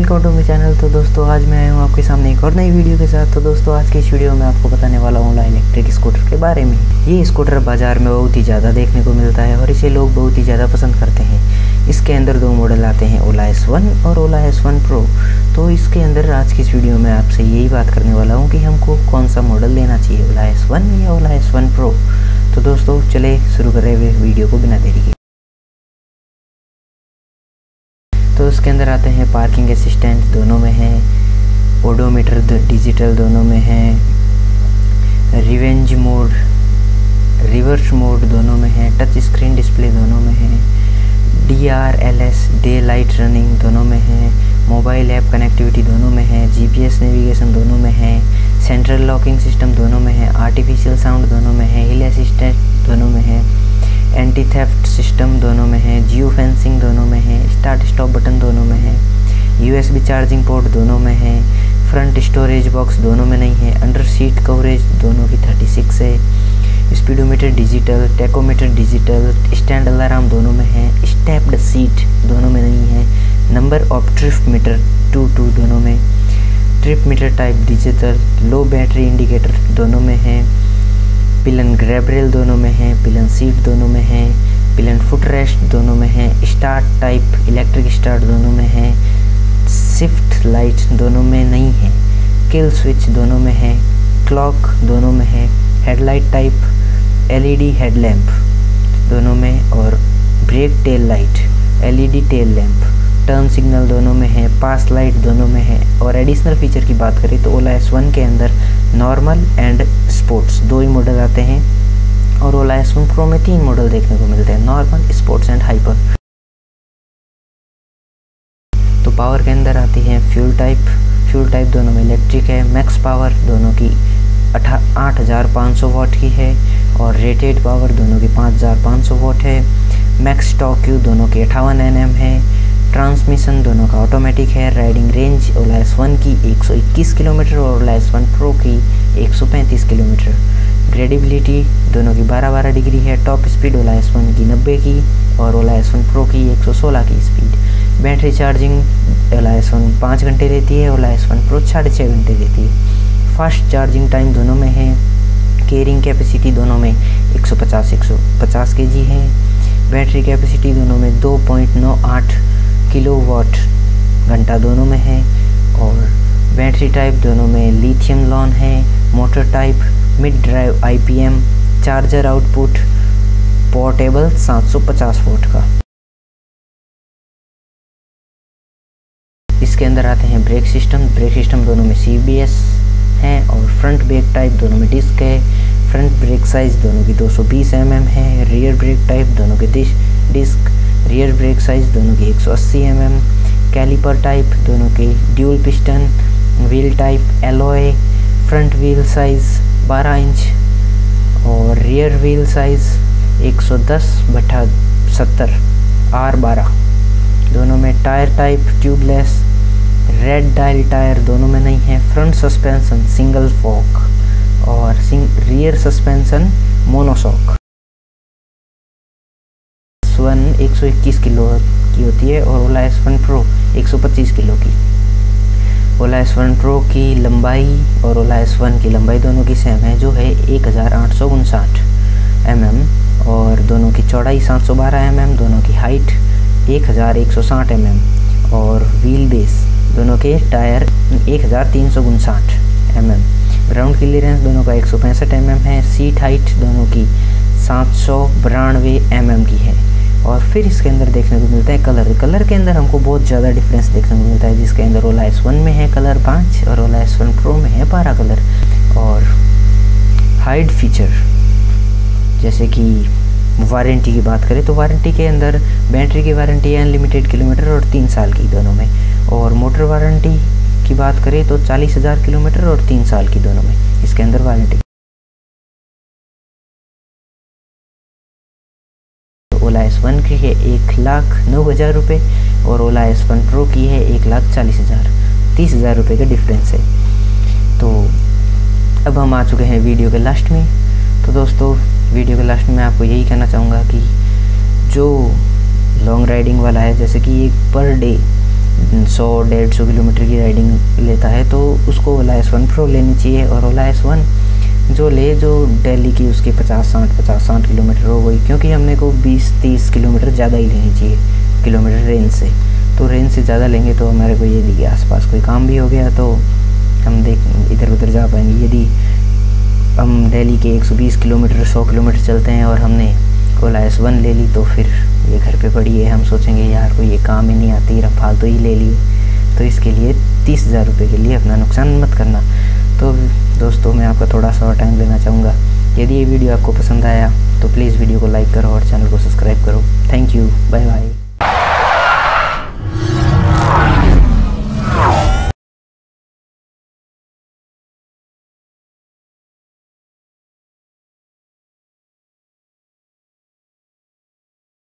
Welcome to my channel. तो दोस्तों, आज मैं आया हूँ आपके सामने एक और नई वीडियो के साथ। तो दोस्तों, आज की इस वीडियो में आपको बताने वाला हूँ इलेक्ट्रिक स्कूटर के बारे में। ये स्कूटर बाज़ार में बहुत ही ज़्यादा देखने को मिलता है और इसे लोग बहुत ही ज़्यादा पसंद करते हैं। इसके अंदर दो मॉडल आते हैं ओला एस वन और ओला एस वन प्रो तो इसके अंदर आज की इस वीडियो में आपसे यही बात करने वाला हूँ कि हमको कौन सा मॉडल लेना चाहिए ओला एस वन या ओला एस वन प्रो तो दोस्तों, चले शुरू करें वीडियो को बिना देरी के। तो उसके अंदर आते हैं पार्किंग असिस्टेंट दोनों में है ओडोमीटर डिजिटल दोनों में है रिवेंज मोड रिवर्स मोड दोनों में है टच स्क्रीन डिस्प्ले दोनों में है D R L S daylight running दोनों में है मोबाइल ऐप कनेक्टिविटी दोनों में है जीपीएस नेविगेशन दोनों में है सेंट्रल लॉकिंग सिस्टम दोनों में है आर्टिफिशियल साउंड दोनों में है हिल असिस्टेंट दोनों में है एंटी थेफ्ट सिस्टम दोनों में है जियो फेंसिंग दोनों में है स्टार्ट स्टॉप बटन दोनों में है यूएसबी चार्जिंग पोर्ट दोनों में है फ्रंट स्टोरेज बॉक्स दोनों में नहीं है अंडर सीट कवरेज दोनों की 36 है speedometer digital tachometer digital stand alarm दोनों में है स्टेप्ड सीट दोनों में नहीं है number of trip meter two two दोनों में trip meter type digital low battery indicator दोनों में है पिलन ग्रैब रेल दोनों में है सीट दोनों में है पिलन फुट रेस्ट दोनों में है स्टार्ट टाइप इलेक्ट्रिक स्टार्ट दोनों में है शिफ्ट लाइट दोनों में नहीं है किल स्विच दोनों में है क्लॉक दोनों में है हेडलाइट टाइप एलईडी हेडलैम्प दोनों में और brake tail light LED tail lamp turn signal दोनों में है पास लाइट दोनों में है और एडिशनल फीचर की बात करें तो ओला एस वन के अंदर नॉर्मल एंड स्पोर्ट्स दो ही मॉडल आते हैं। और ओला एस वन प्रो में तीन मॉडल देखने को मिलते हैं नॉर्मल स्पोर्ट्स एंड हाइपर तो पावर के अंदर आती है फ्यूल टाइप फ्यूल टाइप दोनों में इलेक्ट्रिक है मैक्स पावर दोनों की अठा, आठ हज़ार पाँच सौ वॉट की है और रेटेड पावर दोनों की पाँच हज़ार पाँच सौ वॉट है। मैक्स टॉक यू दोनों की अठावन एन एम है। ट्रांसमिशन दोनों का ऑटोमेटिक है riding range Ola S one की 121 किलोमीटर और ओला एस वन प्रो की 135 किलोमीटर। ग्रेडिबिलिटी दोनों की 12-12 डिग्री है top speed Ola S one की 90 की और ओला एस वन प्रो की 116 की speed battery charging Ola S one पाँच घंटे देती है ओला एस वन प्रो साढ़े छः घंटे देती है. फास्ट चार्जिंग टाइम दोनों में है केयरिंग कैपेसिटी दोनों में 150 150 केजी है. बैटरी कैपेसिटी दोनों में 2.98 किलोवाट घंटा दोनों में है और बैटरी टाइप दोनों में लिथियम लॉन है motor type mid drive IPM charger output portable 750 watt का। इसके अंदर आते हैं ब्रेक सिस्टम ब्रेक सिस्टम दोनों में सी बी एस है और फ्रंट ब्रेक टाइप दोनों में डिस्क है। फ्रंट ब्रेक साइज़ दोनों की 220 सौ mm है। रियर ब्रेक टाइप दोनों के डिस्क रियर ब्रेक साइज़ दोनों की 180 एम mm, कैलिपर टाइप दोनों के dual piston wheel type alloy front wheel size 12 inch और रियर व्हील साइज़ 110 सौ दस बटा सत्तर आर बारह। दोनों में tyre type tubeless radial tyre दोनों में नहीं है फ्रंट सस्पेंशन सिंगल फोक और rear suspension monoshock one 121 kilo की होती है और Ola S one pro 125 kilo की। ओला एस वन प्रो की लंबाई और ओला एस वन की लंबाई दोनों की सेम है, जो है एक हज़ार आठ सौ उनसाठ एम एम और दोनों की चौड़ाई सात सौ बारह एम एम दोनों की हाइट एक हज़ार एक सौ साठ एम एम और व्हील बेस दोनों के टायर एक हज़ार तीन सौ उनसाठ एम एम ग्राउंड क्लियरेंस दोनों का एक सौ पैंसठ एम एम है सीट हाइट दोनों की सात सौ बानवे एम एम की है। और फिर इसके अंदर देखने को मिलता है कलर। कलर के अंदर हमको बहुत ज़्यादा डिफरेंस देखने को मिलता है, जिसके अंदर ओला एस वन में है कलर पाँच और ओला एस वन प्रो में है बारह कलर। और हाइड फीचर जैसे कि वारंटी की बात करें तो वारंटी के अंदर बैटरी की वारंटी है अनलिमिटेड किलोमीटर और तीन साल की दोनों में। और मोटर वारंटी की बात करें तो चालीस हज़ार किलोमीटर और तीन साल की दोनों में। इसके अंदर वारंटी ओला एस वन की है एक लाख नौ हज़ार रुपये और ओला एस वन प्रो की है एक लाख चालीस हज़ार, तीस हज़ार रुपये का डिफरेंस है। तो अब हम आ चुके हैं वीडियो के लास्ट में। तो दोस्तों वीडियो के लास्ट में आपको यही कहना चाहूँगा कि जो लॉन्ग राइडिंग वाला है, जैसे कि एक पर डे सौ, डेढ़ सौ किलोमीटर की राइडिंग लेता है तो उसको ओला एस वन प्रो लेनी चाहिए और ओला एस वन जो ले, जो दिल्ली की उसके पचास साठ पचास साठ किलोमीटर हो गई, क्योंकि हमने को बीस तीस किलोमीटर ज़्यादा ही लेनी चाहिए, किलोमीटर रेंज से। तो रेंज से ज़्यादा लेंगे तो हमारे को ये यदि आसपास कोई काम भी हो गया तो हम देख इधर उधर जा पाएँगे। यदि हम दिल्ली के 120 किलोमीटर 100 किलोमीटर चलते हैं और हमने ओला एस वन ले ली तो फिर ये घर पे पड़ी है। हम सोचेंगे, यार, कोई ये काम ही नहीं आती फालतू ही ले लिए तो इसके लिए तीस हज़ार रुपये के लिए अपना नुकसान मत करना। तो आपका थोड़ा सा और टाइम लेना चाहूँगा। यदि ये वीडियो आपको पसंद आया तो प्लीज़ वीडियो को लाइक करो और चैनल को सब्सक्राइब करो। Thank you bye bye